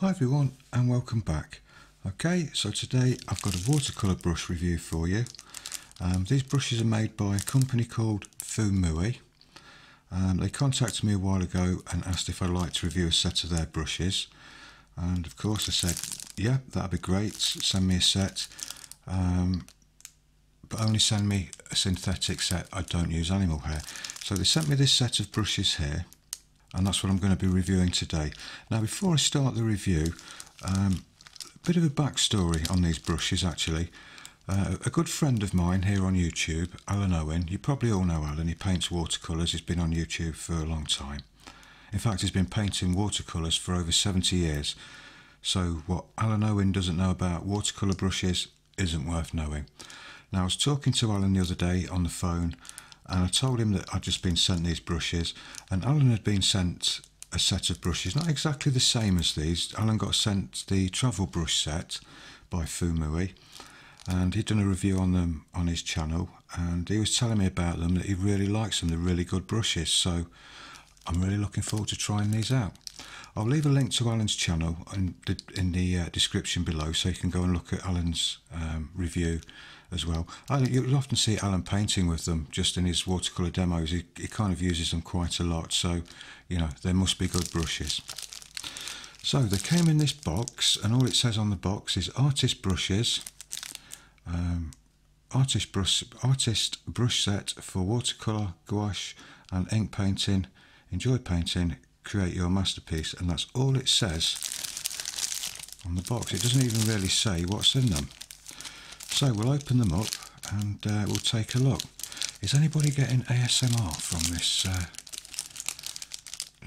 Hi everyone and welcome back. Okay, so today I've got a watercolour brush review for you. Um, these brushes are made by a company called Fuumuui. Um, they contacted me a while ago and asked if I'd like to review a set of their brushes. And of course I said, yeah, that'd be great, send me a set. Um, but only send me a synthetic set, I don't use animal hair. So they sent me this set of brushes here and that's what I'm going to be reviewing today. Now before I start the review, um, a bit of a backstory on these brushes actually. Uh, a good friend of mine here on YouTube, Alan Owen, you probably all know Alan, he paints watercolours, he's been on YouTube for a long time. In fact, he's been painting watercolours for over 70 years. So what Alan Owen doesn't know about watercolour brushes isn't worth knowing. Now I was talking to Alan the other day on the phone and I told him that I'd just been sent these brushes and Alan had been sent a set of brushes, not exactly the same as these. Alan got sent the travel brush set by Fuumuui and he'd done a review on them on his channel and he was telling me about them that he really likes them, they're really good brushes so I'm really looking forward to trying these out. I'll leave a link to Alan's channel in the, in the uh, description below so you can go and look at Alan's um, review as well. You'll often see Alan painting with them just in his watercolour demos. He, he kind of uses them quite a lot, so you know they must be good brushes. So they came in this box, and all it says on the box is artist brushes, um, artist brush, artist brush set for watercolour, gouache, and ink painting. Enjoy painting, create your masterpiece, and that's all it says on the box. It doesn't even really say what's in them. So we'll open them up and uh, we'll take a look. Is anybody getting ASMR from this uh,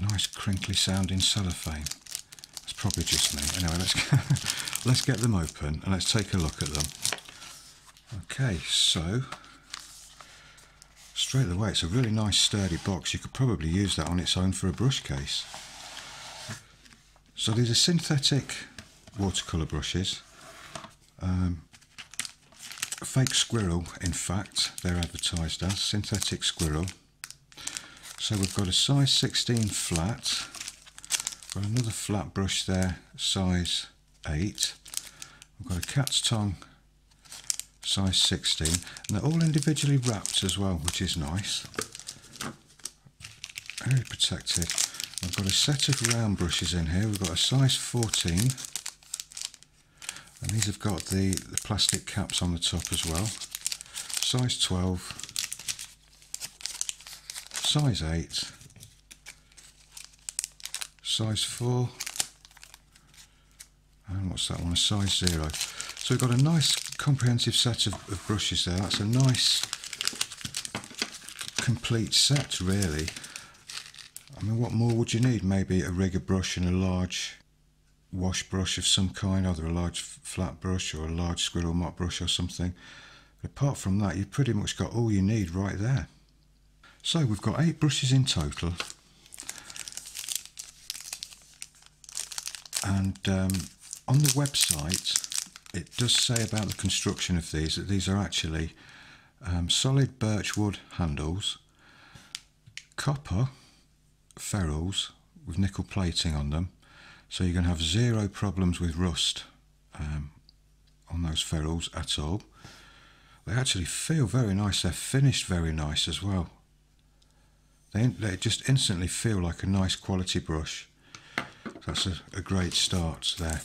nice crinkly sounding cellophane? It's probably just me. Anyway, let's let's get them open and let's take a look at them. Okay, so straight away, it's a really nice sturdy box. You could probably use that on its own for a brush case. So these are synthetic watercolour brushes. Um, fake squirrel, in fact, they're advertised as synthetic squirrel. So we've got a size 16 flat, got another flat brush there, size 8. We've got a cat's tongue, size 16, and they're all individually wrapped as well, which is nice. Very protected. I've got a set of round brushes in here. We've got a size 14 and these have got the, the plastic caps on the top as well. Size 12 size 8 size 4 and what's that one? A size 0 so we've got a nice comprehensive set of, of brushes there. That's a nice complete set really. I mean what more would you need? Maybe a rigger brush and a large wash brush of some kind, either a large flat brush or a large squirrel mop brush or something. But apart from that, you've pretty much got all you need right there. So we've got eight brushes in total. And um, on the website, it does say about the construction of these, that these are actually um, solid birch wood handles, copper ferrules with nickel plating on them, so you're going to have zero problems with rust um, on those ferrules at all. They actually feel very nice. They're finished very nice as well. They, they just instantly feel like a nice quality brush. That's a, a great start there.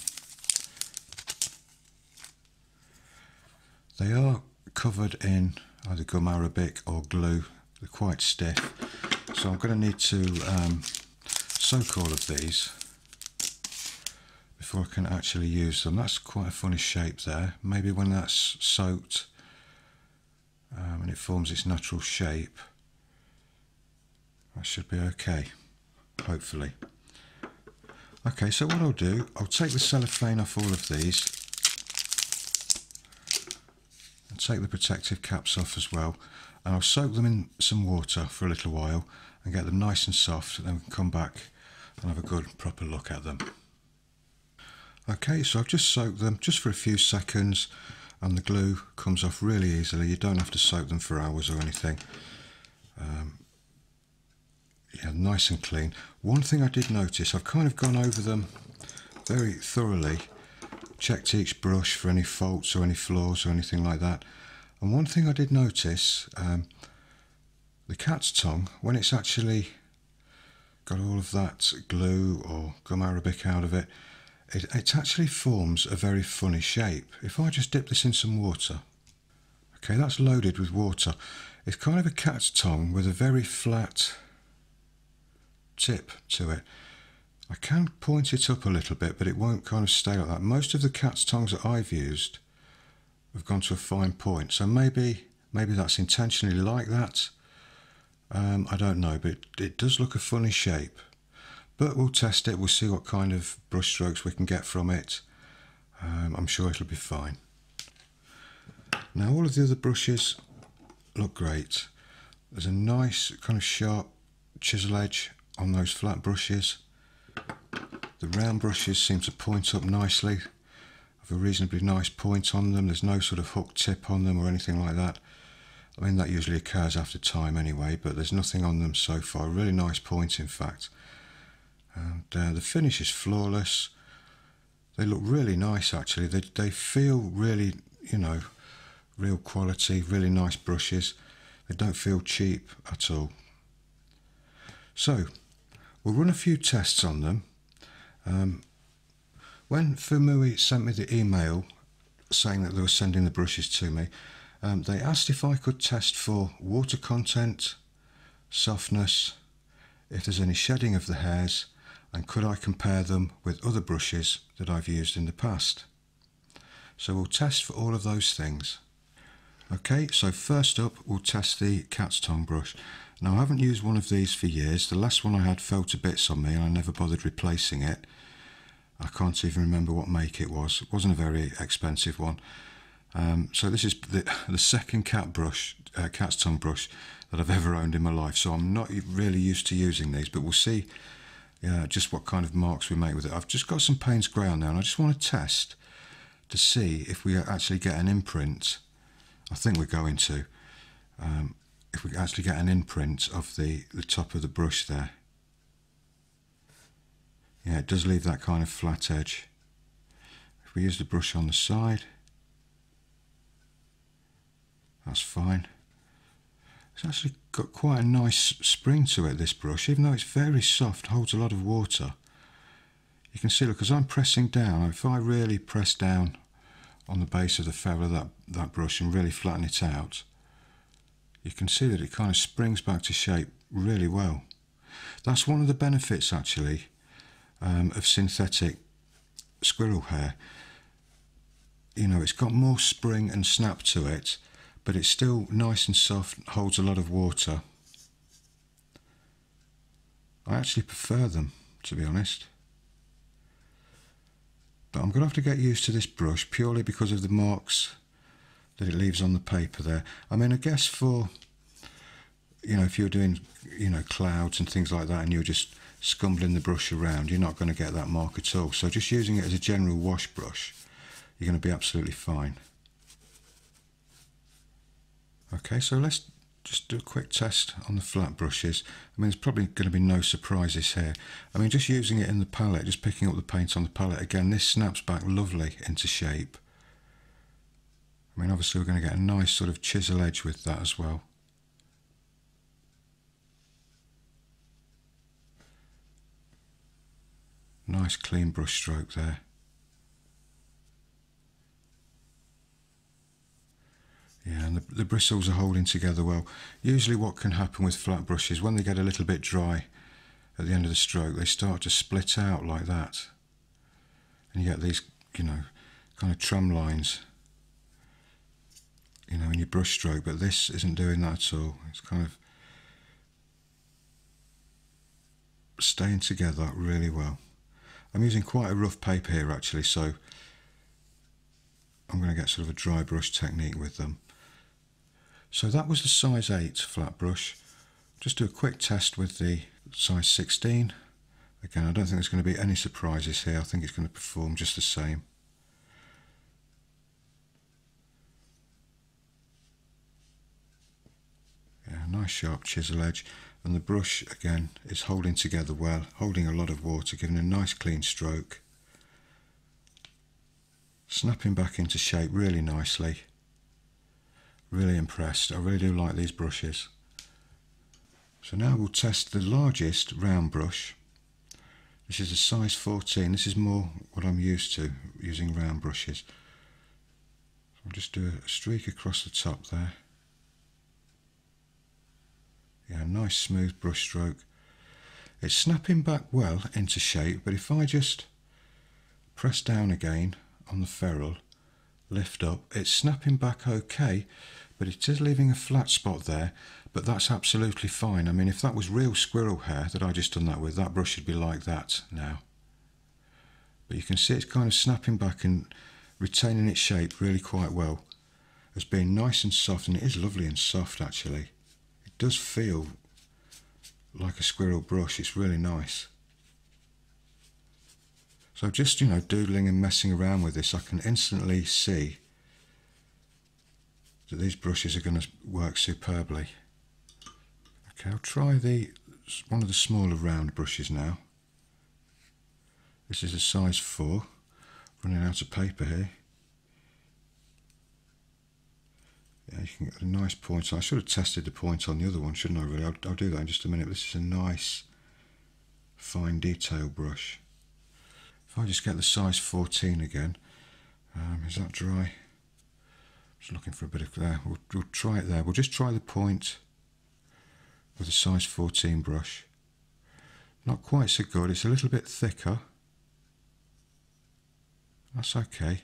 They are covered in either gum arabic or glue. They're quite stiff. So I'm going to need to um, soak all of these I can actually use them. That's quite a funny shape there. Maybe when that's soaked um, and it forms its natural shape, that should be okay, hopefully. Okay, so what I'll do, I'll take the cellophane off all of these. and take the protective caps off as well. And I'll soak them in some water for a little while and get them nice and soft and then come back and have a good proper look at them. Okay, so I've just soaked them just for a few seconds and the glue comes off really easily. You don't have to soak them for hours or anything. Um, yeah, nice and clean. One thing I did notice, I've kind of gone over them very thoroughly checked each brush for any faults or any flaws or anything like that. And one thing I did notice, um, the cat's tongue, when it's actually got all of that glue or gum arabic out of it, it, it actually forms a very funny shape. If I just dip this in some water, okay, that's loaded with water. It's kind of a cat's tongue with a very flat tip to it. I can point it up a little bit, but it won't kind of stay like that. Most of the cat's tongues that I've used have gone to a fine point, so maybe maybe that's intentionally like that. Um, I don't know, but it, it does look a funny shape. But we'll test it, we'll see what kind of brush strokes we can get from it. Um, I'm sure it'll be fine. Now all of the other brushes look great. There's a nice kind of sharp chisel edge on those flat brushes. The round brushes seem to point up nicely, have a reasonably nice point on them. There's no sort of hook tip on them or anything like that. I mean, that usually occurs after time anyway, but there's nothing on them so far. Really nice point, in fact. And uh, the finish is flawless. They look really nice, actually. They, they feel really, you know, real quality, really nice brushes. They don't feel cheap at all. So, we'll run a few tests on them. Um, when Fuumuui sent me the email saying that they were sending the brushes to me, um, they asked if I could test for water content, softness, if there's any shedding of the hairs, and could I compare them with other brushes that I've used in the past. So we'll test for all of those things. Okay, so first up we'll test the cat's tongue brush. Now I haven't used one of these for years. The last one I had fell to bits on me and I never bothered replacing it. I can't even remember what make it was. It wasn't a very expensive one. Um, so this is the, the second cat brush, uh, cat's tongue brush that I've ever owned in my life. So I'm not really used to using these, but we'll see uh, just what kind of marks we make with it. I've just got some Payne's Grey on there and I just want to test to see if we actually get an imprint. I think we're going to. Um, if we actually get an imprint of the, the top of the brush there. Yeah, it does leave that kind of flat edge. If we use the brush on the side, that's fine. It's actually got quite a nice spring to it, this brush, even though it's very soft, holds a lot of water. You can see, look, as I'm pressing down, if I really press down on the base of the feather of that, that brush and really flatten it out, you can see that it kind of springs back to shape really well. That's one of the benefits, actually, um, of synthetic squirrel hair. You know, it's got more spring and snap to it, but it's still nice and soft, holds a lot of water. I actually prefer them, to be honest. But I'm going to have to get used to this brush purely because of the marks that it leaves on the paper there. I mean, I guess for, you know, if you're doing, you know, clouds and things like that and you're just scumbling the brush around, you're not going to get that mark at all. So just using it as a general wash brush, you're going to be absolutely fine. Okay, so let's just do a quick test on the flat brushes. I mean, there's probably going to be no surprises here. I mean, just using it in the palette, just picking up the paint on the palette, again, this snaps back lovely into shape. I mean, obviously we're going to get a nice sort of chisel edge with that as well. Nice clean brush stroke there. Yeah, and the, the, bristles are holding together well. Usually what can happen with flat brushes, when they get a little bit dry at the end of the stroke, they start to split out like that. And you get these, you know, kind of tram lines, you know, in your brush stroke, but this isn't doing that at all. It's kind of staying together really well. I'm using quite a rough paper here actually, so I'm going to get sort of a dry brush technique with them. So that was the size 8 flat brush. Just do a quick test with the size 16. Again, I don't think there's going to be any surprises here. I think it's going to perform just the same. Yeah, nice sharp chisel edge. And the brush, again, is holding together well, holding a lot of water, giving a nice clean stroke. snapping back into shape really nicely. Really impressed. I really do like these brushes. So now we'll test the largest round brush. This is a size 14. This is more what I'm used to using round brushes. I'll just do a streak across the top there. Yeah, nice smooth brush stroke. It's snapping back well into shape, but if I just press down again on the ferrule, lift up, it's snapping back okay, but it is leaving a flat spot there, but that's absolutely fine. I mean, if that was real squirrel hair that I just done that with, that brush should be like that now. But you can see it's kind of snapping back and retaining its shape really quite well as being nice and soft, and it is lovely and soft actually. It does feel like a squirrel brush, it's really nice. So just, you know, doodling and messing around with this, I can instantly see that these brushes are going to work superbly. Okay, I'll try the one of the smaller round brushes now. This is a size 4, running out of paper here. Yeah, you can get a nice point. I should have tested the point on the other one, shouldn't I really? I'll, I'll do that in just a minute. This is a nice fine detail brush. If I just get the size 14 again, um, is that dry? Just looking for a bit of there. We'll, we'll try it there. We'll just try the point with a size 14 brush. Not quite so good. It's a little bit thicker. That's okay.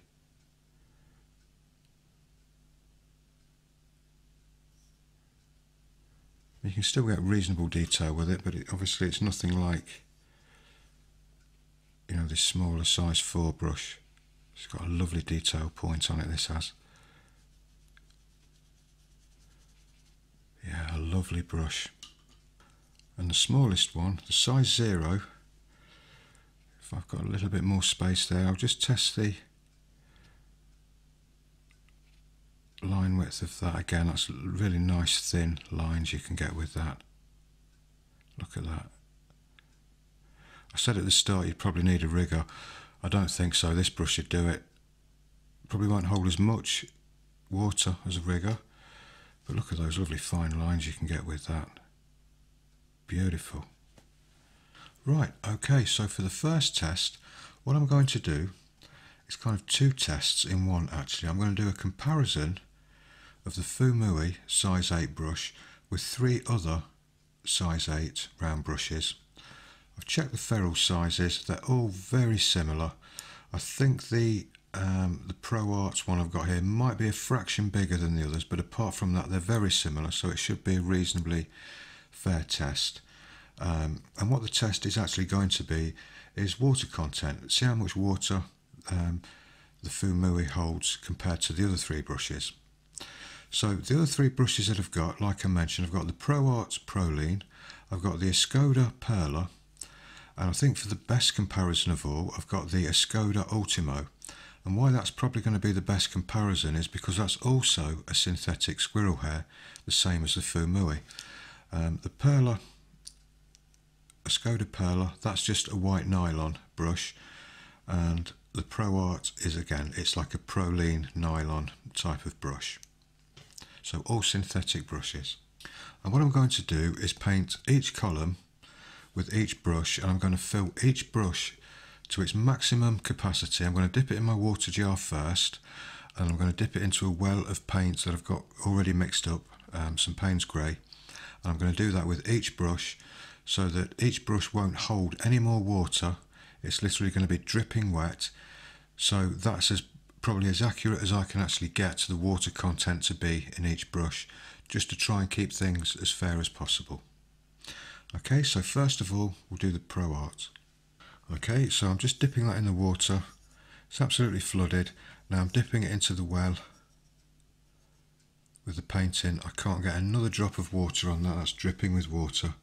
You can still get reasonable detail with it, but it, obviously it's nothing like you know this smaller size 4 brush. It's got a lovely detail point on it, this has. Yeah, a lovely brush. And the smallest one, the size 0, if I've got a little bit more space there, I'll just test the line width of that again. That's really nice thin lines you can get with that. Look at that. I said at the start you'd probably need a rigger. I don't think so. This brush should do it. Probably won't hold as much water as a rigger. But look at those lovely fine lines you can get with that. Beautiful. Right, okay, so for the first test, what I'm going to do is kind of two tests in one actually. I'm going to do a comparison of the Fuumuui size 8 brush with three other size 8 round brushes. I've checked the ferrule sizes, they're all very similar. I think the um, the Pro Arts one I've got here might be a fraction bigger than the others, but apart from that, they're very similar, so it should be a reasonably fair test. Um, and what the test is actually going to be is water content. See how much water um, the Fuumuui holds compared to the other three brushes. So the other three brushes that I've got, like I mentioned, I've got the Pro Arts Proline, I've got the Escoda Perla, and I think for the best comparison of all, I've got the Escoda Ultimo. And why that's probably going to be the best comparison is because that's also a synthetic squirrel hair, the same as the Fuumuui. Um, the Perla, Escoda Perla, that's just a white nylon brush, and the Pro Art is again, it's like a Proline nylon type of brush. So all synthetic brushes. And what I'm going to do is paint each column with each brush and I'm going to fill each brush to its maximum capacity. I'm going to dip it in my water jar first and I'm going to dip it into a well of paints that I've got already mixed up, um, some Payne's Grey. And I'm going to do that with each brush so that each brush won't hold any more water. It's literally going to be dripping wet. So that's as probably as accurate as I can actually get the water content to be in each brush, just to try and keep things as fair as possible. Okay, so first of all, we'll do the Pro Art. Okay, so I'm just dipping that in the water. It's absolutely flooded. Now I'm dipping it into the well with the paint in. I can't get another drop of water on that, that's dripping with water.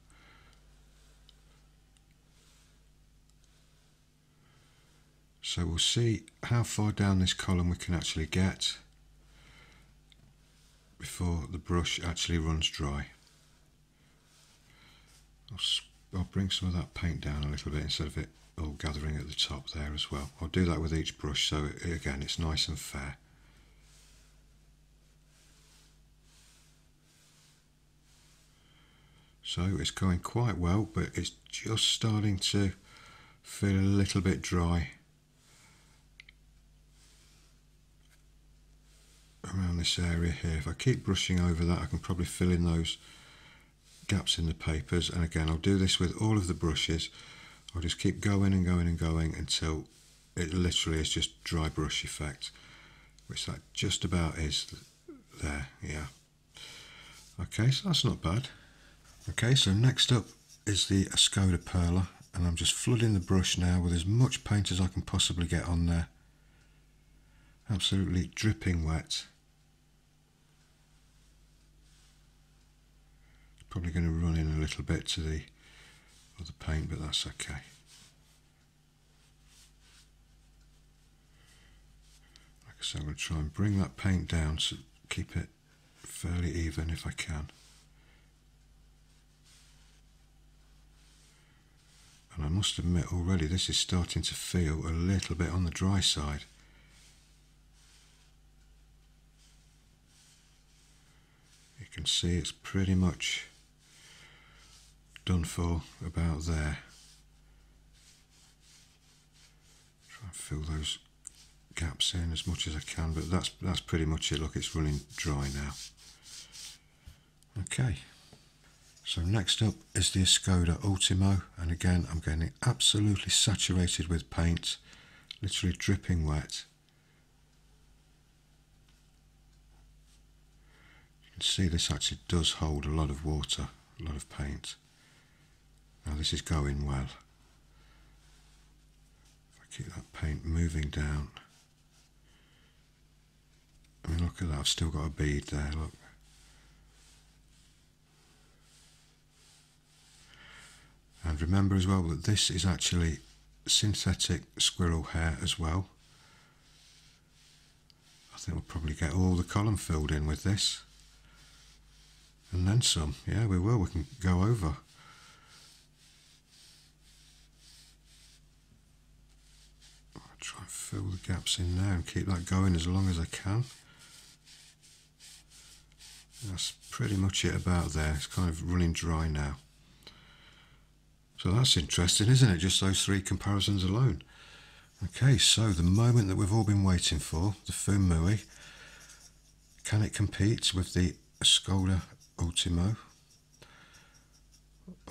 So we'll see how far down this column we can actually get before the brush actually runs dry. I'll, I'll bring some of that paint down a little bit instead of it all gathering at the top there as well. I'll do that with each brush so again it's nice and fair. So it's going quite well but it's just starting to feel a little bit dry around this area here. If I keep brushing over that I can probably fill in those gaps in the papers and again I'll do this with all of the brushes I'll just keep going and going and going until it literally is just dry brush effect which that just about is there yeah. Okay so that's not bad. Okay so next up is the Escoda Perla and I'm just flooding the brush now with as much paint as I can possibly get on there. Absolutely dripping wet. Probably going to run in a little bit to the other paint, but that's okay. Like I said, I'm going to try and bring that paint down to keep it fairly even if I can. And I must admit already this is starting to feel a little bit on the dry side. You can see it's pretty much done for about there. Try and fill those gaps in as much as I can, but that's that's pretty much it. Look, it's running dry now. Okay. So next up is the Escoda Ultimo, and again I'm getting absolutely saturated with paint, literally dripping wet. You can see this actually does hold a lot of water, a lot of paint. Now this is going well. If I keep that paint moving down. I mean look at that, I've still got a bead there, look. And remember as well that this is actually synthetic squirrel hair as well. I think we'll probably get all the column filled in with this. And then some. Yeah, we will. We can go over. Try and fill the gaps in there and keep that going as long as I can. That's pretty much it about there. It's kind of running dry now. So that's interesting, isn't it? Just those three comparisons alone. Okay, so the moment that we've all been waiting for, the Fuumuui, can it compete with the Escoda Ultimo?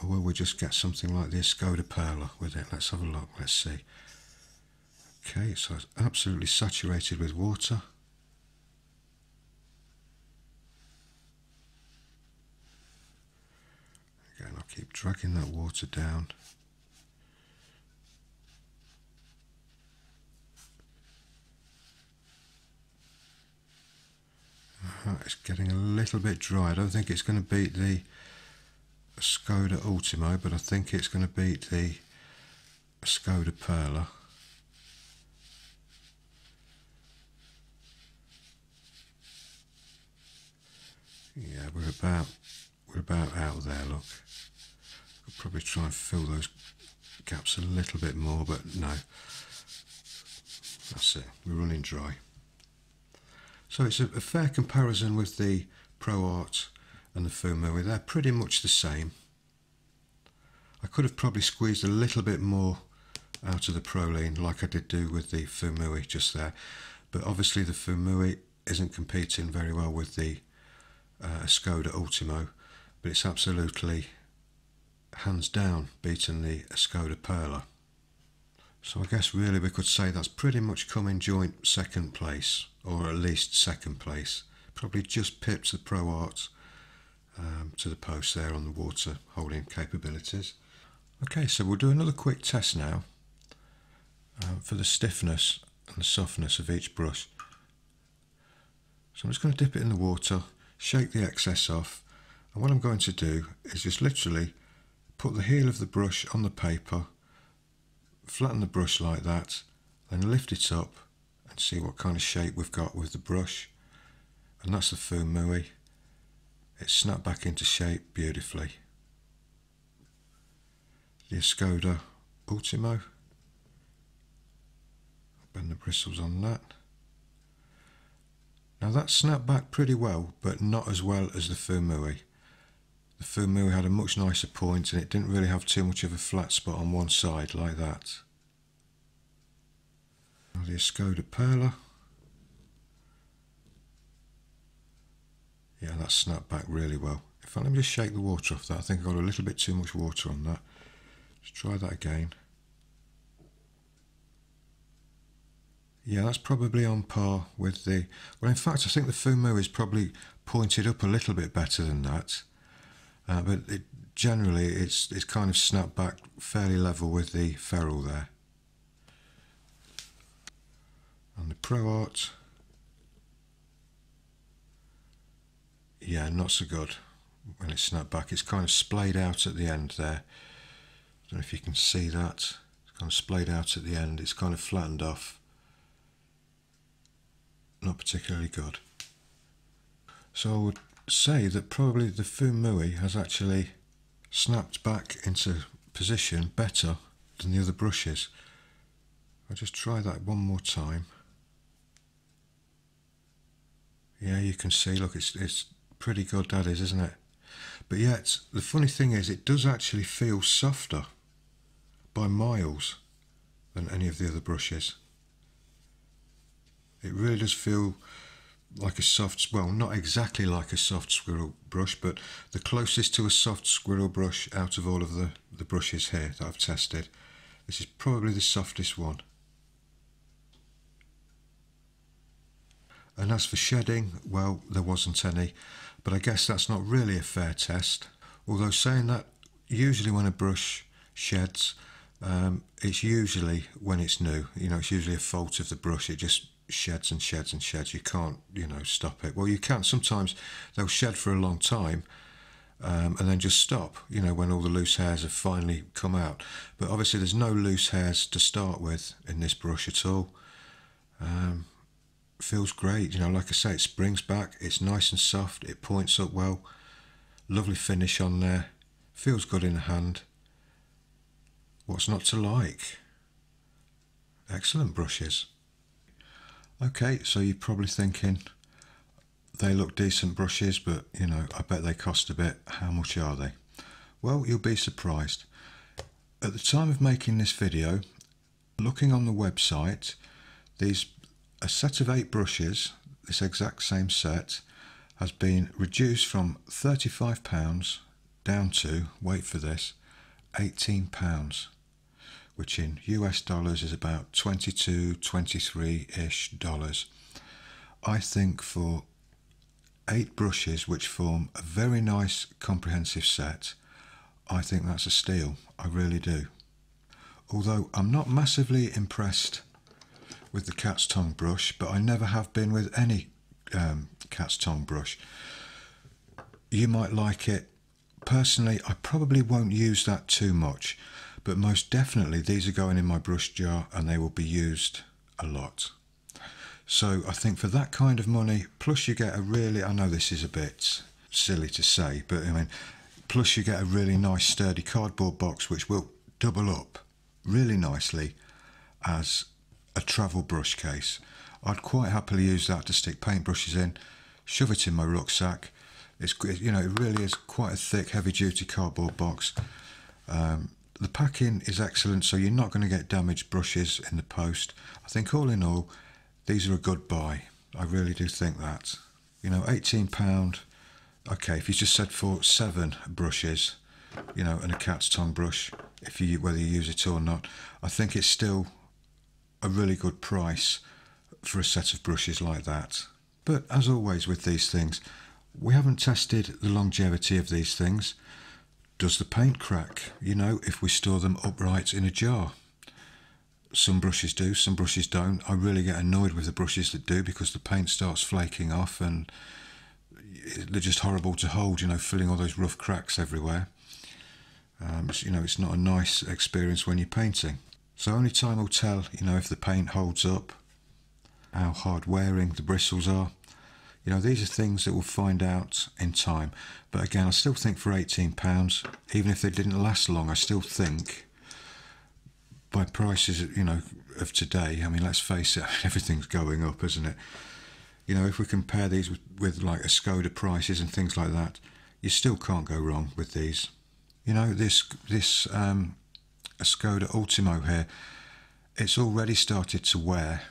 Or will we just get something like the Escoda Perla with it? Let's have a look, let's see. Okay, so it's absolutely saturated with water. Again, I'll keep dragging that water down. Uh, it's getting a little bit dry. I don't think it's going to beat the Skoda Ultimo, but I think it's going to beat the Skoda Perla. Yeah, we're about we're about out of there. Look, I'll probably try and fill those gaps a little bit more, but no, that's it. We're running dry. So it's a, a fair comparison with the Pro Art and the Fuumuui. They're pretty much the same. I could have probably squeezed a little bit more out of the Proline like I did do with the Fuumuui just there. But obviously the Fuumuui isn't competing very well with the uh, Skoda Ultimo, but it's absolutely hands down beaten the Skoda Perla. So I guess really we could say that's pretty much come in joint second place, or at least second place. Probably just pipped the Pro Art um, to the post there on the water holding capabilities. Okay, so we'll do another quick test now um, for the stiffness and the softness of each brush. So I'm just going to dip it in the water shake the excess off and what I'm going to do is just literally put the heel of the brush on the paper, flatten the brush like that, then lift it up and see what kind of shape we've got with the brush. And that's the Fuumuui. It's snapped back into shape beautifully. The Escoda Ultimo, bend the bristles on that. Now that snapped back pretty well, but not as well as the Fuumuui. The Fuumuui had a much nicer point and it didn't really have too much of a flat spot on one side like that. Now the Escoda Perla. Yeah, that snapped back really well. In fact, let me just shake the water off that. I think I got a little bit too much water on that. Let's try that again. Yeah, that's probably on par with the... Well, in fact, I think the Fumu is probably pointed up a little bit better than that. Uh, but it, generally, it's, it's kind of snapped back fairly level with the ferrule there. And the Pro Art... Yeah, not so good when it's snapped back. It's kind of splayed out at the end there. I don't know if you can see that. It's kind of splayed out at the end. It's kind of flattened off not particularly good. So I would say that probably the Fuumuui has actually snapped back into position better than the other brushes. I'll just try that one more time. Yeah, you can see, look, it's, it's pretty good that is, isn't it? But yet, the funny thing is, it does actually feel softer by miles than any of the other brushes. It really does feel like a soft, well, not exactly like a soft squirrel brush, but the closest to a soft squirrel brush out of all of the, the brushes here that I've tested. This is probably the softest one. And as for shedding, well, there wasn't any, but I guess that's not really a fair test. Although saying that, usually when a brush sheds, um, it's usually when it's new. You know, it's usually a fault of the brush. It just sheds and sheds and sheds. You can't, you know, stop it. Well, you can. Sometimes they'll shed for a long time um, and then just stop, you know, when all the loose hairs have finally come out. But obviously there's no loose hairs to start with in this brush at all. Um, feels great, you know, like I say, it springs back. It's nice and soft. It points up well. Lovely finish on there. Feels good in the hand. What's not to like? Excellent brushes. Okay, so you're probably thinking they look decent brushes, but you know, I bet they cost a bit. How much are they? Well, you'll be surprised. At the time of making this video, looking on the website, these a set of eight brushes, this exact same set, has been reduced from £35 down to, wait for this, £18 which in US dollars is about 22, 23 ish dollars. I think for eight brushes, which form a very nice comprehensive set, I think that's a steal. I really do. Although I'm not massively impressed with the cat's tongue brush, but I never have been with any um, cat's tongue brush. You might like it. Personally, I probably won't use that too much but most definitely these are going in my brush jar and they will be used a lot. So I think for that kind of money, plus you get a really, I know this is a bit silly to say, but I mean, plus you get a really nice sturdy cardboard box which will double up really nicely as a travel brush case. I'd quite happily use that to stick paintbrushes in, shove it in my rucksack. It's you know it really is quite a thick, heavy-duty cardboard box. Um, the packing is excellent, so you're not going to get damaged brushes in the post. I think all in all, these are a good buy. I really do think that. You know, £18, okay, if you just said for seven brushes, you know, and a cat's tongue brush, if you whether you use it or not, I think it's still a really good price for a set of brushes like that. But as always with these things, we haven't tested the longevity of these things. Does the paint crack? You know, if we store them upright in a jar. Some brushes do, some brushes don't. I really get annoyed with the brushes that do because the paint starts flaking off and they're just horrible to hold, you know, filling all those rough cracks everywhere. Um, you know, it's not a nice experience when you're painting. So only time will tell, you know, if the paint holds up, how hard wearing the bristles are. You know, these are things that we'll find out in time. But again, I still think for £18, even if they didn't last long, I still think by prices, you know, of today, I mean, let's face it, everything's going up, isn't it? You know, if we compare these with, with like a Skoda prices and things like that, you still can't go wrong with these. You know, this this um, a Skoda Ultimo here, it's already started to wear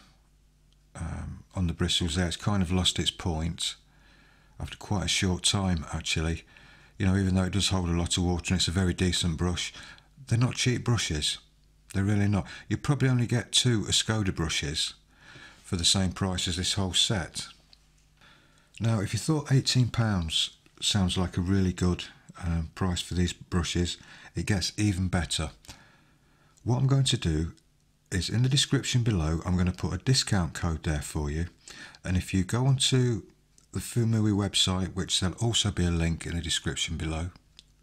um, on the bristles there. It's kind of lost its point after quite a short time, actually. You know, even though it does hold a lot of water and it's a very decent brush, they're not cheap brushes. They're really not. You probably only get two Escoda brushes for the same price as this whole set. Now, if you thought £18 sounds like a really good um, price for these brushes, it gets even better. What I'm going to do is in the description below, I'm going to put a discount code there for you. And if you go onto the Fuumuui website, which there'll also be a link in the description below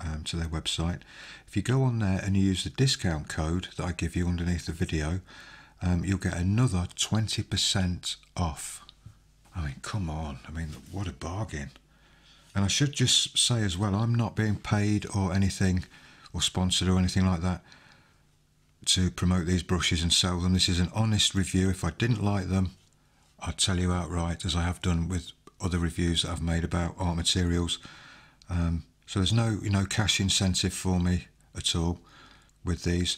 um, to their website, if you go on there and you use the discount code that I give you underneath the video, um, you'll get another 20% off. I mean, come on. I mean, what a bargain. And I should just say as well, I'm not being paid or anything or sponsored or anything like that to promote these brushes and sell them. This is an honest review. If I didn't like them, I'd tell you outright, as I have done with other reviews that I've made about art materials. Um, so there's no, you know, cash incentive for me at all with these.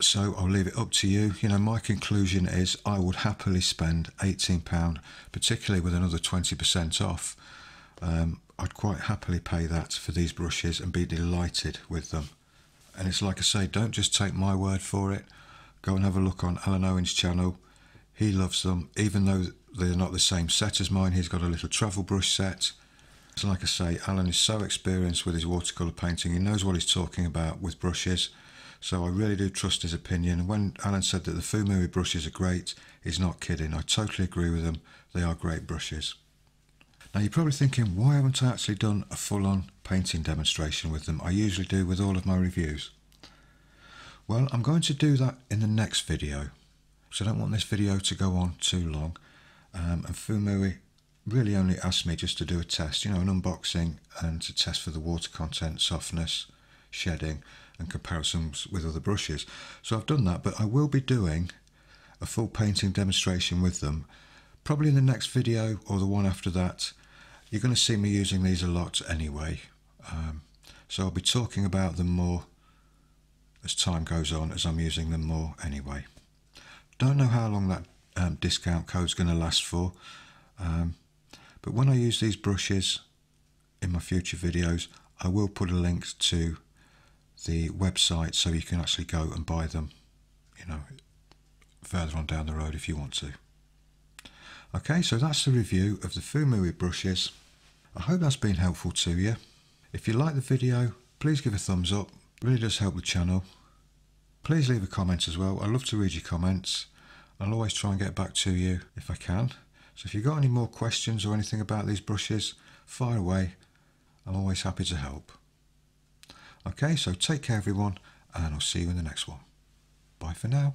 So I'll leave it up to you. You know, my conclusion is I would happily spend £18, particularly with another 20% off. Um, I'd quite happily pay that for these brushes and be delighted with them. And it's like I say, don't just take my word for it. Go and have a look on Alan Owen's channel. He loves them, even though they're not the same set as mine. He's got a little travel brush set. So like I say, Alan is so experienced with his watercolour painting. He knows what he's talking about with brushes. So I really do trust his opinion. When Alan said that the Fuumuui brushes are great, he's not kidding. I totally agree with him. They are great brushes. Now you're probably thinking, why haven't I actually done a full-on painting demonstration with them? I usually do with all of my reviews. Well, I'm going to do that in the next video. So I don't want this video to go on too long. Um, and Fuumuui really only asked me just to do a test, you know, an unboxing and to test for the water content, softness, shedding and comparisons with other brushes. So I've done that, but I will be doing a full painting demonstration with them, probably in the next video or the one after that. You're going to see me using these a lot anyway. Um, so I'll be talking about them more as time goes on, as I'm using them more anyway. Don't know how long that um, discount code's going to last for. Um, but when I use these brushes in my future videos, I will put a link to the website so you can actually go and buy them, you know, further on down the road if you want to. Okay, so that's the review of the Fuumuui brushes. I hope that's been helpful to you. If you like the video, please give a thumbs up. It really does help the channel. Please leave a comment as well. I love to read your comments. I'll always try and get back to you if I can. So if you've got any more questions or anything about these brushes, fire away. I'm always happy to help. Okay, so take care everyone, and I'll see you in the next one. Bye for now.